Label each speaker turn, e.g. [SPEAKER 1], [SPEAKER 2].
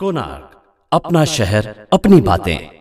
[SPEAKER 1] कोनार्क अपना शहर अपनी बातें।